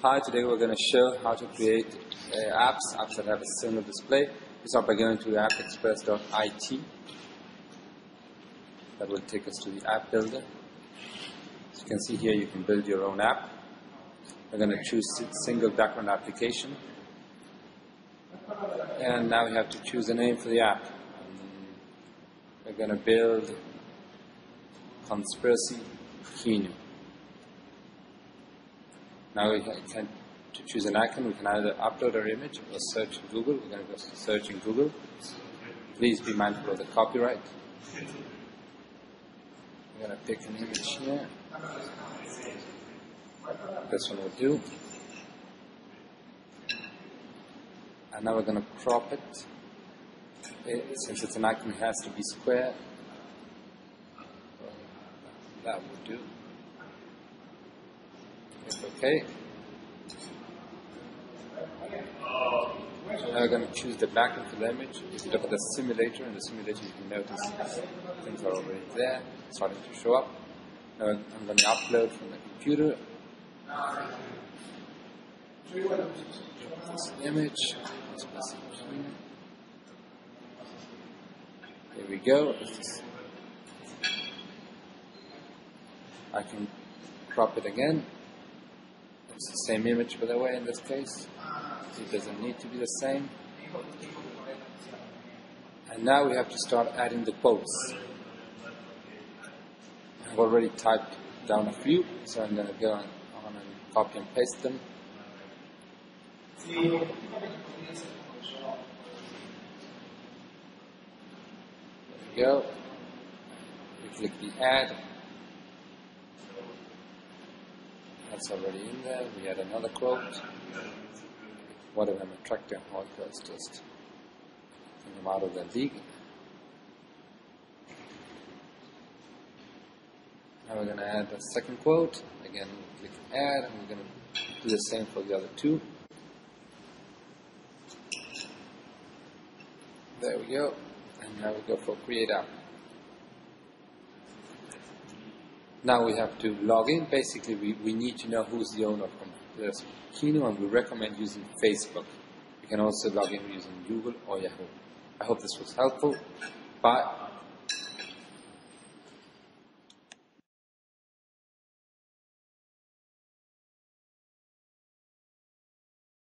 Hi, today we're going to show how to create uh, apps, apps that have a single display. We start by going to appexpress.it. That will take us to the app builder. As you can see here, you can build your own app. We're going to choose single background application. And now we have to choose a name for the app. We're going to build Conspiracy Keanu. Now we can to choose an icon, we can either upload our image or search in Google. We're going to go search in Google. Please be mindful of the copyright. I'm going to pick an image here. This one will do. And now we're going to crop it. it. Since it's an icon, it has to be square. That will do. Okay. So now we're going to choose the background for the image. If you look at the simulator, in the simulator you can notice things are already there, starting to show up. Now I'm going to upload from the computer this image. There we go. I can crop it again. It's the same image by the way in this case. It doesn't need to be the same. And now we have to start adding the quotes. I've already typed down a few, so I'm going to go and copy and paste them. There we go. We click the add That's already in there. We had another quote. What if I'm attracting girls just I'm out of the league? Now we're going to add a second quote. Again, click add, and we're going to do the same for the other two. There we go. And now we go for create app. Now we have to log in. Basically, we, we need to know who's the owner of Keanu, and we recommend using Facebook. You can also log in using Google or Yahoo. I hope this was helpful. Bye.